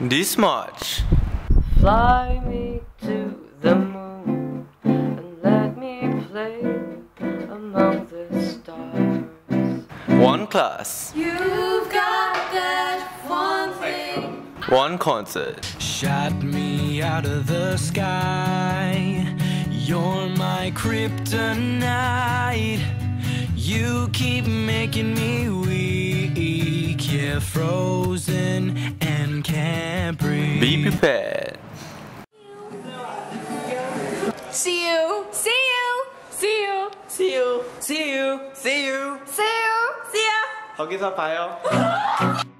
this much. Fly me to the moon and let me play among the stars. One class, You've got that one thing. one concert. Shot me out of the sky. You're my kryptonite. You keep making me weak. Yeah, frozen and can't breathe. Be prepared. See you. See you. See you. See you. See you. See you. See you. See ya. 거기서 봐요.